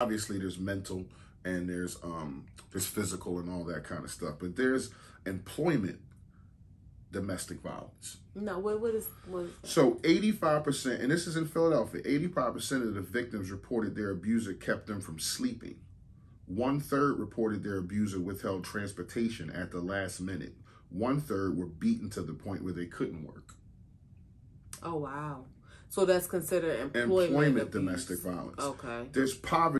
obviously there's mental and there's um there's physical and all that kind of stuff, but there's employment domestic violence. No, what what is what is that? So 85%, and this is in Philadelphia, 85% of the victims reported their abuser kept them from sleeping. One third reported their abuser withheld transportation at the last minute. One third were beaten to the point where they couldn't work. Oh wow. So that's considered employment, Employment domestic violence. Okay. There's poverty.